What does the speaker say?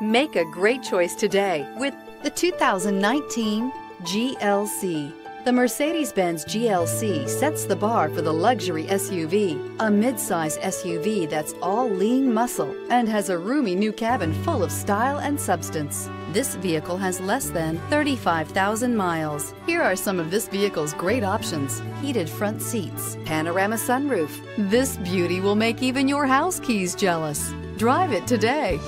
Make a great choice today with the 2019 GLC. The Mercedes-Benz GLC sets the bar for the luxury SUV, a midsize SUV that's all lean muscle and has a roomy new cabin full of style and substance. This vehicle has less than 35,000 miles. Here are some of this vehicle's great options. Heated front seats, panorama sunroof. This beauty will make even your house keys jealous. Drive it today.